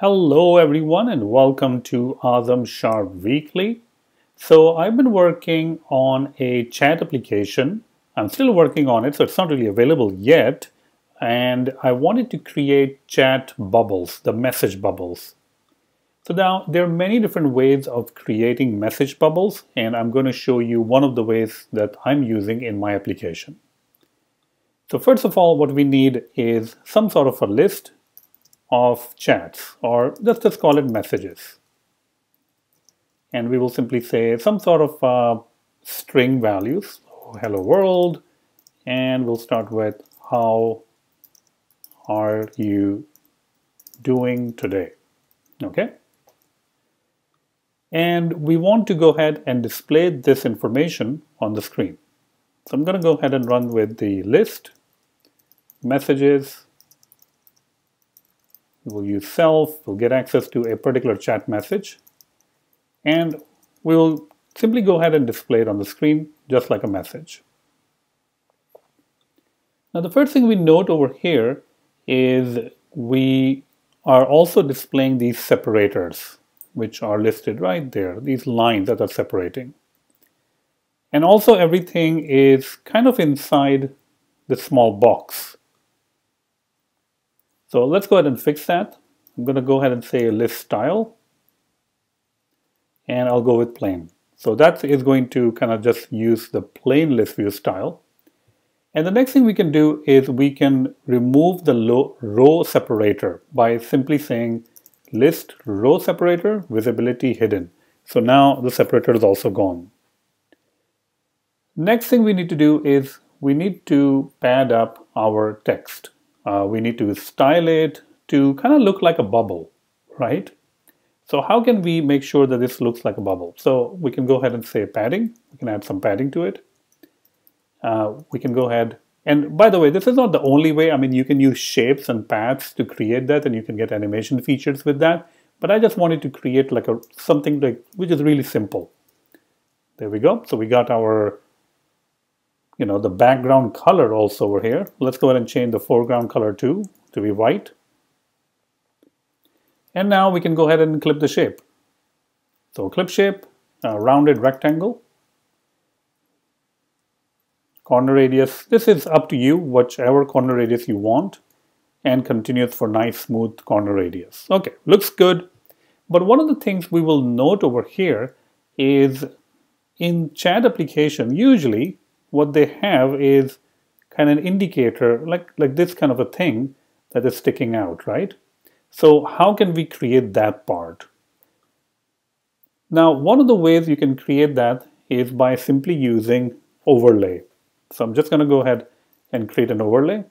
Hello everyone and welcome to Azam Sharp Weekly. So I've been working on a chat application. I'm still working on it, so it's not really available yet. And I wanted to create chat bubbles, the message bubbles. So now there are many different ways of creating message bubbles, and I'm going to show you one of the ways that I'm using in my application. So first of all, what we need is some sort of a list of chats, or let's just call it messages. And we will simply say some sort of uh, string values, hello world, and we'll start with how are you doing today? Okay. And we want to go ahead and display this information on the screen. So I'm going to go ahead and run with the list, messages, We'll use self, we'll get access to a particular chat message, and we'll simply go ahead and display it on the screen just like a message. Now the first thing we note over here is we are also displaying these separators which are listed right there, these lines that are separating. And also everything is kind of inside the small box. So let's go ahead and fix that. I'm going to go ahead and say list style. And I'll go with plain. So that is going to kind of just use the plain list view style. And the next thing we can do is we can remove the row separator by simply saying list row separator visibility hidden. So now the separator is also gone. Next thing we need to do is we need to pad up our text. Uh, we need to style it to kind of look like a bubble, right? So how can we make sure that this looks like a bubble? So we can go ahead and say padding. We can add some padding to it. Uh, we can go ahead and by the way, this is not the only way. I mean, you can use shapes and paths to create that and you can get animation features with that. But I just wanted to create like a something like which is really simple. There we go. So we got our you know, the background color also over here. Let's go ahead and change the foreground color too to be white. And now we can go ahead and clip the shape. So clip shape, rounded rectangle. Corner radius, this is up to you, whichever corner radius you want. And continuous for nice smooth corner radius. Okay, looks good. But one of the things we will note over here is in chat application, usually what they have is kind of an indicator, like, like this kind of a thing that is sticking out, right? So how can we create that part? Now, one of the ways you can create that is by simply using overlay. So I'm just going to go ahead and create an overlay.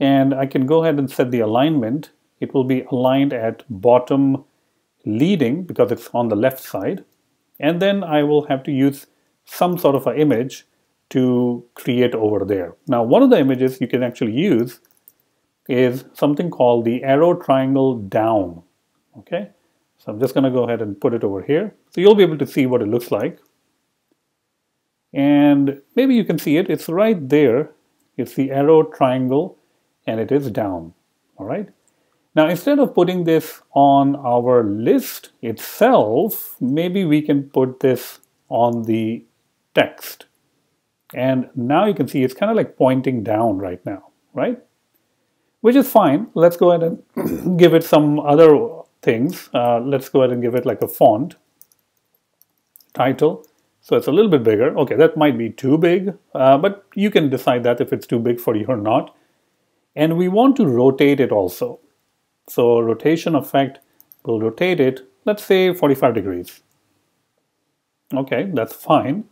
And I can go ahead and set the alignment. It will be aligned at bottom leading because it's on the left side. And then I will have to use some sort of an image to create over there. Now, one of the images you can actually use is something called the arrow triangle down. Okay, so I'm just going to go ahead and put it over here. So you'll be able to see what it looks like. And maybe you can see it. It's right there. It's the arrow triangle and it is down. All right. Now, instead of putting this on our list itself, maybe we can put this on the text. And now you can see it's kind of like pointing down right now, right? Which is fine. Let's go ahead and give it some other things. Uh, let's go ahead and give it like a font title. So it's a little bit bigger. Okay, that might be too big, uh, but you can decide that if it's too big for you or not. And we want to rotate it also. So rotation effect will rotate it, let's say 45 degrees. Okay, that's fine.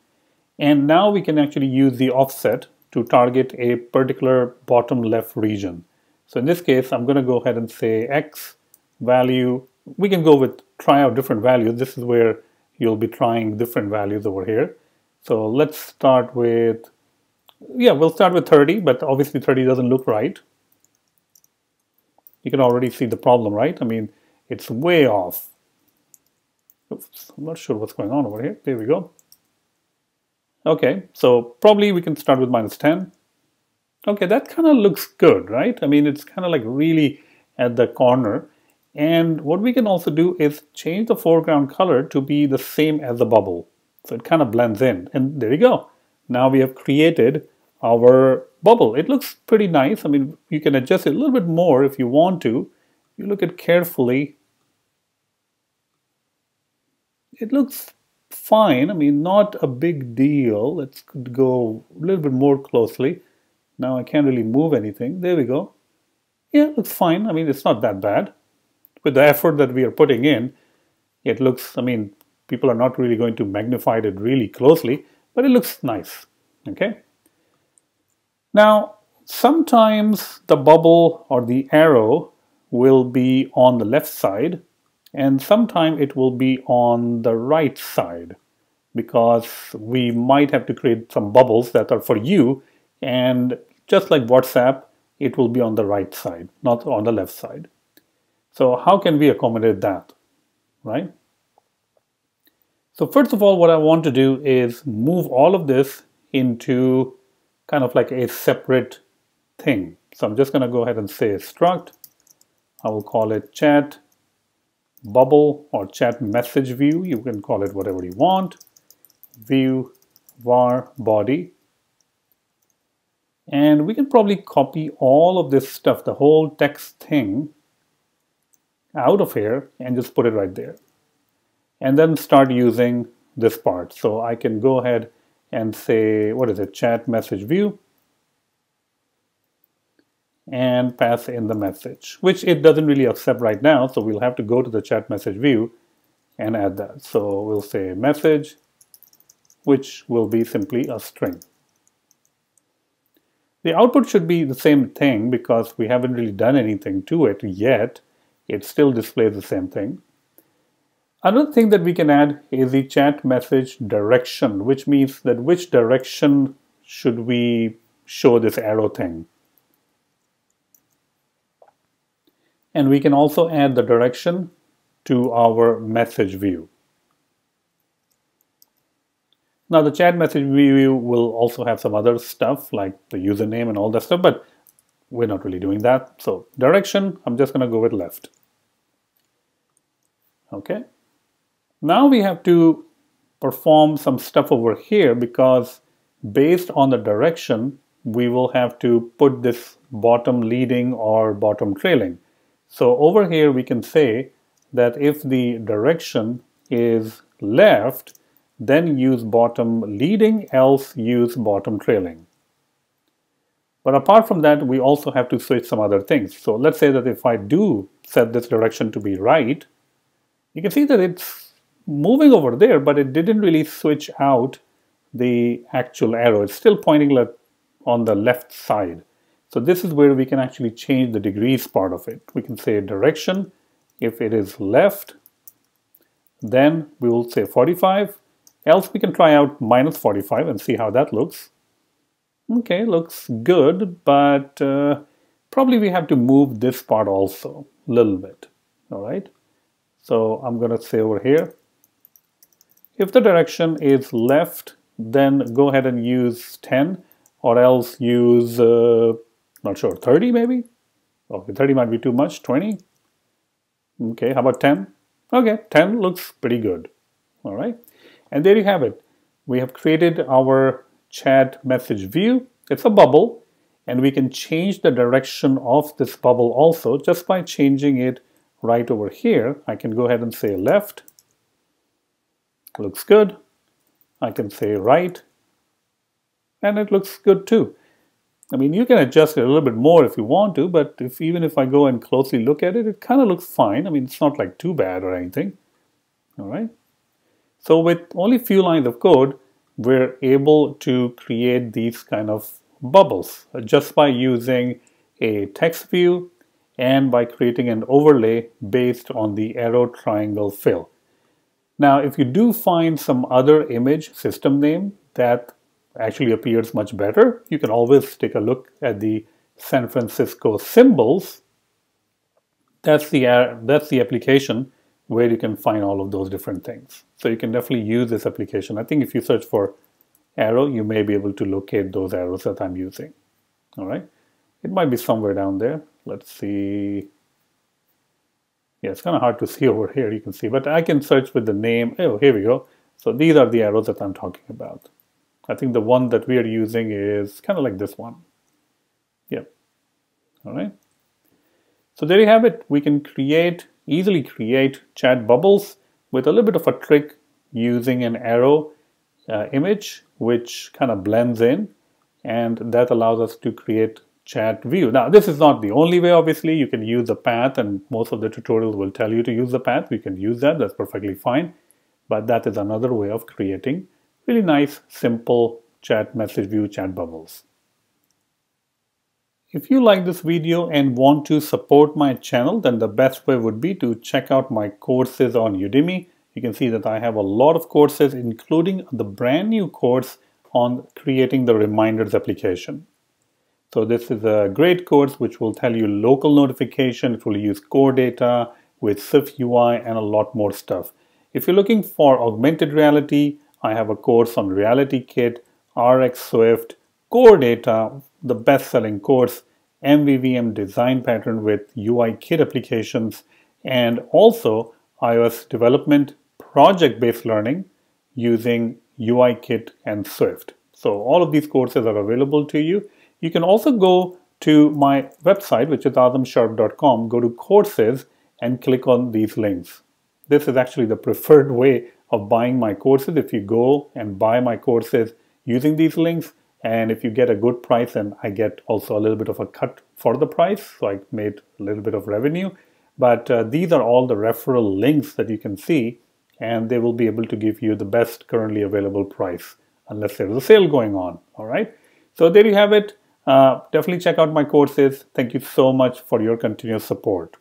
And now we can actually use the offset to target a particular bottom left region. So in this case, I'm going to go ahead and say X value. We can go with try out different values. This is where you'll be trying different values over here. So let's start with, yeah, we'll start with 30, but obviously 30 doesn't look right. You can already see the problem, right? I mean, it's way off. Oops, I'm not sure what's going on over here. There we go. Okay, so probably we can start with minus 10. Okay, that kind of looks good, right? I mean, it's kind of like really at the corner. And what we can also do is change the foreground color to be the same as the bubble. So it kind of blends in. And there you go. Now we have created our bubble. It looks pretty nice. I mean, you can adjust it a little bit more if you want to. You look at carefully. It looks fine. I mean, not a big deal. Let's go a little bit more closely. Now I can't really move anything. There we go. Yeah, looks fine. I mean, it's not that bad. With the effort that we are putting in, it looks, I mean, people are not really going to magnify it really closely, but it looks nice, okay? Now, sometimes the bubble or the arrow will be on the left side and sometimes it will be on the right side because we might have to create some bubbles that are for you and just like WhatsApp, it will be on the right side, not on the left side. So how can we accommodate that, right? So first of all, what I want to do is move all of this into kind of like a separate thing. So I'm just going to go ahead and say struct. I will call it chat bubble or chat message view. You can call it whatever you want. View var body. And we can probably copy all of this stuff, the whole text thing out of here and just put it right there. And then start using this part. So I can go ahead and say, what is it, chat message view and pass in the message, which it doesn't really accept right now. So we'll have to go to the chat message view and add that. So we'll say message, which will be simply a string. The output should be the same thing because we haven't really done anything to it yet. It still displays the same thing. Another thing that we can add is the chat message direction, which means that which direction should we show this arrow thing. And we can also add the direction to our message view. Now the chat message view will also have some other stuff like the username and all that stuff, but we're not really doing that. So direction, I'm just gonna go with left. Okay. Now we have to perform some stuff over here because based on the direction, we will have to put this bottom leading or bottom trailing. So over here we can say that if the direction is left, then use bottom leading, else use bottom trailing. But apart from that, we also have to switch some other things. So let's say that if I do set this direction to be right, you can see that it's moving over there, but it didn't really switch out the actual arrow. It's still pointing on the left side. So this is where we can actually change the degrees part of it. We can say direction. If it is left, then we will say 45. Else we can try out minus 45 and see how that looks. Okay, looks good, but uh, probably we have to move this part also a little bit. All right. So I'm going to say over here, if the direction is left, then go ahead and use 10 or else use, uh, not sure, 30 maybe? Okay, 30 might be too much, 20? Okay, how about 10? Okay, 10 looks pretty good. All right, and there you have it. We have created our chat message view. It's a bubble, and we can change the direction of this bubble also just by changing it right over here. I can go ahead and say left. Looks good. I can say right. And it looks good too. I mean, you can adjust it a little bit more if you want to, but if even if I go and closely look at it, it kind of looks fine. I mean, it's not like too bad or anything. All right. So with only few lines of code, we're able to create these kind of bubbles uh, just by using a text view and by creating an overlay based on the arrow triangle fill. Now, if you do find some other image system name that actually appears much better, you can always take a look at the San Francisco symbols. That's the, uh, that's the application where you can find all of those different things. So you can definitely use this application. I think if you search for arrow, you may be able to locate those arrows that I'm using. All right. It might be somewhere down there. Let's see. Yeah, it's kind of hard to see over here, you can see, but I can search with the name. Oh, here we go. So these are the arrows that I'm talking about. I think the one that we are using is kind of like this one. Yep. All right. So there you have it. We can create, easily create chat bubbles with a little bit of a trick using an arrow uh, image, which kind of blends in. And that allows us to create chat view. Now, this is not the only way, obviously. You can use the path, and most of the tutorials will tell you to use the path. We can use that. That's perfectly fine. But that is another way of creating really nice, simple chat message view chat bubbles. If you like this video and want to support my channel, then the best way would be to check out my courses on Udemy. You can see that I have a lot of courses, including the brand new course on creating the reminders application. So this is a great course which will tell you local notification. It will use core data with Swift UI and a lot more stuff. If you're looking for augmented reality, I have a course on Reality Kit, RX Swift, Core Data, the best-selling course, MVVM design pattern with UI kit applications, and also iOS development project-based learning using UI kit and Swift. So all of these courses are available to you. You can also go to my website, which is azamsharp.com, go to courses and click on these links. This is actually the preferred way of buying my courses. If you go and buy my courses using these links, and if you get a good price, and I get also a little bit of a cut for the price, so I made a little bit of revenue. But uh, these are all the referral links that you can see, and they will be able to give you the best currently available price, unless there's a sale going on. All right. So there you have it. Uh, definitely check out my courses. Thank you so much for your continuous support.